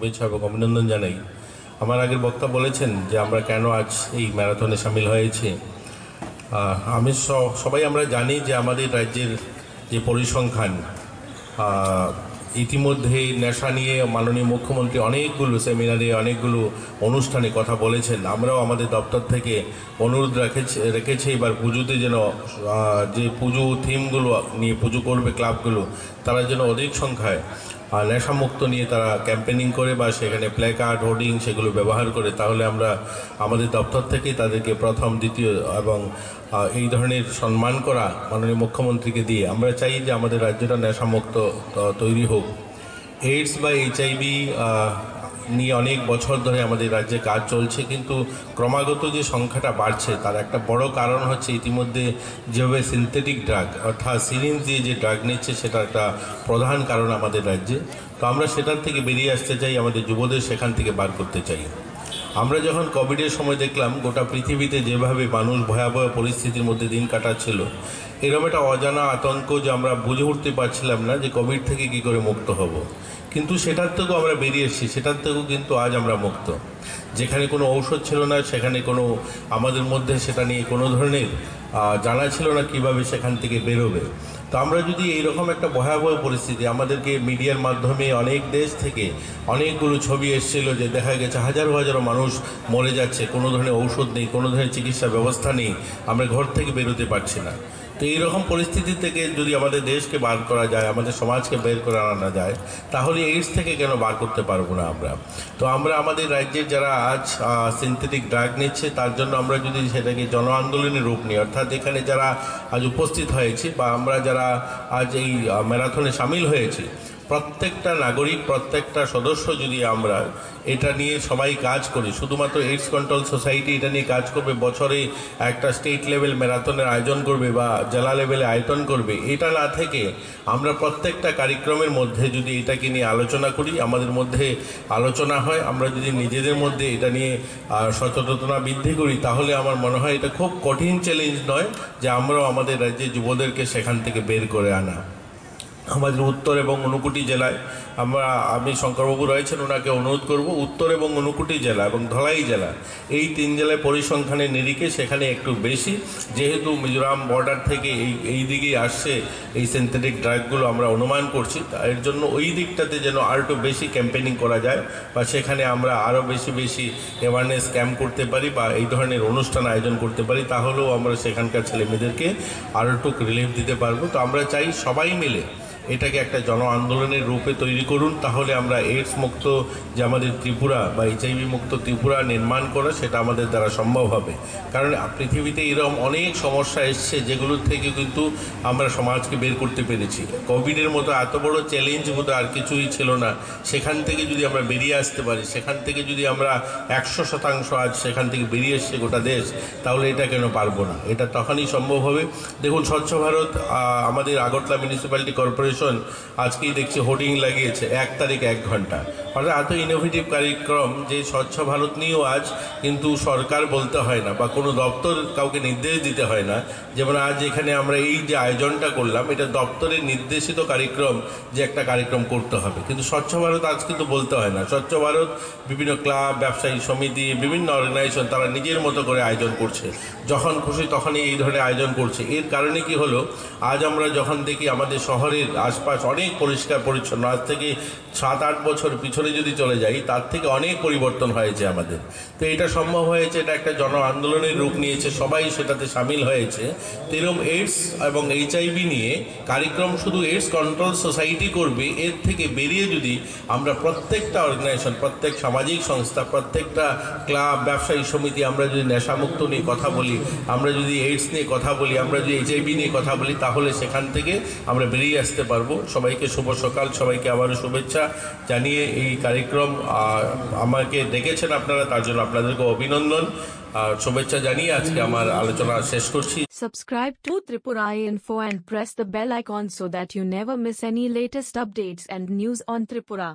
শুভেচ্ছা এবং অভিনন্দন জানাই। আমার আগের বক্তা বলেছেন যে আমরা কেন আজ এই ম্যারাথনে সামিল হয়েছি। আমি সবাই আমরা জানি যে আমাদের রাজ্যের যে পরিসংখ্যান ইতিমধ্যে নেশা নিয়ে মাননীয় মুখ্যমন্ত্রী অনেকগুলো সেমিনারে, অনেকগুলো অনুষ্ঠানে কথা বলেছেন। আমরাও আমাদের দপ্তর থেকে অনুরোধ রেখেছি রেখেছি এবার পুজোতে যেন যে পুজো থিমগুলো নিয়ে পুজো করবে ক্লাবগুলো, তারা যেন অধিক সংখ্যায় নেশামুক্ত নিয়ে তারা ক্যাম্পেনিং করে বা সেখানে প্লে কার্ড হোর্ডিং সেগুলো ব্যবহার করে, তাহলে আমরা আমাদের দপ্তর থেকে তাদেরকে প্রথম, দ্বিতীয় এবং এই ধরনের সম্মান করা মাননীয় মুখ্যমন্ত্রীকে দিয়ে আমরা চাই যে আমাদের রাজ্যটা নেশামুক্ত তৈরি হোক। এইডস বা এইচআইভি নিয়ে অনেক বছর ধরে আমাদের রাজ্যে কাজ চলছে, কিন্তু ক্রমাগত যে সংখ্যাটা বাড়ছে, তার একটা বড় কারণ হচ্ছে ইতিমধ্যে যেভাবে সিনথেটিক ড্রাগ অর্থাৎ সিরিঞ্জ দিয়ে যে ড্রাগ নিচ্ছে, সেটা একটা প্রধান কারণ আমাদের রাজ্যে। তো আমরা সেটার থেকে বেরিয়ে আসতে চাই, আমাদের যুবদের সেখান থেকে বার করতে চাই। আমরা যখন কোভিডের সময় দেখলাম, গোটা পৃথিবীতে যেভাবে মানুষ ভয়াবহ পরিস্থিতির মধ্যে দিন কাটাচ্ছিল, এরকম একটা অজানা আতঙ্ক যে আমরা বুঝে উঠতে পারছিলাম না যে কোভিড থেকে কি করে মুক্ত হব। কিন্তু সেটার থেকেও আমরা বেরিয়ে এসেছি, সেটার থেকেও কিন্তু আজ আমরা মুক্ত। যেখানে কোনো ঔষধ ছিল না, সেখানে কোনো আমাদের মধ্যে সেটা নিয়ে কোনো ধরনের জানা ছিল না কীভাবে সেখান থেকে বেরোবে। তো আমরা যদি এইরকম একটা ভয়াবহ পরিস্থিতি আমাদেরকে মিডিয়ার মাধ্যমে অনেক দেশ থেকে অনেকগুলো ছবি এসেছিল যে দেখা গেছে হাজারো হাজারো মানুষ মরে যাচ্ছে, কোনো ধরনের ঔষধ নেই, কোনো ধরনের চিকিৎসা ব্যবস্থা নেই, আমরা ঘর থেকে বেরোতে পারছি না। তো এইরকম পরিস্থিতি থেকে যদি আমাদের দেশকে বার করা যায়, আমাদের সমাজকে বের করে আনা যায়, তাহলে এইডস থেকে কেন বার করতে পারব না আমরা? তো আমরা আমাদের রাজ্যের যারা আজ সিনথেটিক ড্রাগ নিচ্ছে, তার জন্য আমরা যদি সেটাকে জন আন্দোলনের রূপ নিই, অর্থাৎ এখানে যারা আজ উপস্থিত হয়েছি বা আমরা যারা আজ এই ম্যারাথনে সামিল হয়েছি প্রত্যেকটা নাগরিক, প্রত্যেকটা সদস্য যদি আমরা এটা নিয়ে সবাই কাজ করি, শুধুমাত্র এইডস কন্ট্রোল সোসাইটি এটা নিয়ে কাজ করবে, বছরে একটা স্টেট লেভেল ম্যারাথনের আয়োজন করবে বা জেলা লেভেলে আয়তন করবে, এটা না থেকে আমরা প্রত্যেকটা কার্যক্রমের মধ্যে যদি এটাকে নিয়ে আলোচনা করি, আমাদের মধ্যে আলোচনা হয়, আমরা যদি নিজেদের মধ্যে এটা নিয়ে সচেতনতা বৃদ্ধি করি, তাহলে আমার মনে হয় এটা খুব কঠিন চ্যালেঞ্জ নয় যে আমরাও আমাদের রাজ্যে যুবদেরকে সেখান থেকে বের করে আনা। আমাদের উত্তর এবং ঊনকোটি জেলায় আমরা, আমি শঙ্করবাবু রয়েছেন, ওনাকে অনুরোধ করব, উত্তর এবং ঊনকোটি জেলা এবং ধলাই জেলা, এই তিন জেলায় পরিসংখ্যানের নিরিখে সেখানে একটু বেশি। যেহেতু মিজোরাম বর্ডার থেকে এই এই দিকেই আসছে এই সিনথেটিক ড্রাগগুলো আমরা অনুমান করছি এর জন্য ওই দিকটাতে যেন আর একটু বেশি ক্যাম্পেনিং করা যায় বা সেখানে আমরা আরও বেশি বেশি অ্যাওয়ারনেস ক্যাম্প করতে পারি বা এই ধরনের অনুষ্ঠান আয়োজন করতে পারি, তাহলেও আমরা সেখানকার ছেলেমেয়েদেরকে আরও একটু রিলিফ দিতে পারব। তো আমরা চাই সবাই মিলে এটাকে একটা জন আন্দোলনের রূপে তৈরি করুন, তাহলে আমরা এইডস মুক্ত যে আমাদের ত্রিপুরা বা এইচআইভি মুক্ত ত্রিপুরা নির্মাণ করা সেটা আমাদের দ্বারা সম্ভব হবে। কারণ পৃথিবীতে এরকম অনেক সমস্যা এসছে যেগুলোর থেকে কিন্তু আমরা সমাজকে বের করতে পেরেছি। কোভিডের মতো এত বড় চ্যালেঞ্জ মতো আর কিছুই ছিল না। সেখান থেকে যদি আমরা বেরিয়ে আসতে পারি, সেখান থেকে যদি আমরা একশো শতাংশ আজ সেখান থেকে বেরিয়ে এসছে গোটা দেশ, তাহলে এটা কেন পারব না? এটা তখনই সম্ভব হবে। দেখুন, স্বচ্ছ ভারত আমাদের আগরতলা মিউনিসিপ্যালিটি কর্পোরেশন আজকেই দেখছি হোর্ডিং লাগিয়েছে এক তারিখ এক ঘণ্টা। অর্থাৎ এত ইনোভেটিভ কার্যক্রম যে স্বচ্ছ ভারত নিয়েও আজ কিন্তু সরকার বলতে হয় না বা কোনো দপ্তর কাউকে নির্দেশ দিতে হয় না। যেমন আজ এখানে আমরা এই যে আয়োজনটা করলাম, এটা দপ্তরের নির্দেশিত কার্যক্রম যে একটা কার্যক্রম করতে হবে। কিন্তু স্বচ্ছ ভারত আজ কিন্তু বলতে হয় না। স্বচ্ছ ভারত বিভিন্ন ক্লাব, ব্যবসায়ী সমিতি, বিভিন্ন অর্গানাইজেশন তারা নিজের মতো করে আয়োজন করছে। যখন খুশি তখনই এই ধরনের আয়োজন করছে। এর কারণে কি হলো? আজ আমরা যখন দেখি আমাদের শহরের আশপাশ অনেক পরিষ্কার পরিচ্ছন্ন, আজ থেকে সাত আট বছর পিছনে যদি চলে যাই, তার থেকে অনেক পরিবর্তন হয়েছে আমাদের। তো এটা সম্ভব হয়েছে, এটা একটা জন আন্দোলনের রূপ নিয়েছে, সবাই সেটাতে সামিল হয়েছে। তেরম এইডস এবং এইচআইভি নিয়ে কার্যক্রম শুধু এইডস কন্ট্রোল সোসাইটি করবে, এর থেকে বেরিয়ে যদি আমরা প্রত্যেকটা অর্গানাইজেশন প্রত্যেক সামাজিক সংস্থা, প্রত্যেকটা ক্লাব ব্যবসায়ী সমিতি, আমরা যদি নেশামুক্ত নিয়ে কথা বলি, আমরা যদি এইডস নিয়ে কথা বলি, আমরা যদি এইচআইভি নিয়ে কথা বলি, তাহলে সেখান থেকে আমরা বেরিয়ে আসতে পারব। সবাইকে শুভ সকাল, সবাইকে আবারও শুভেচ্ছা। শুভেচ্ছা জানিয়ে এই কার্যক্রম আমাকে দেখেছেন আপনারা, তার জন্য আপনাদেরকে অভিনন্দন। আর শুভেচ্ছা জানিয়ে আজকে আমার আলোচনা শেষ করছি। Subscribe to Tripura info and press the bell icon so that you never miss any latest updates and news on Tripura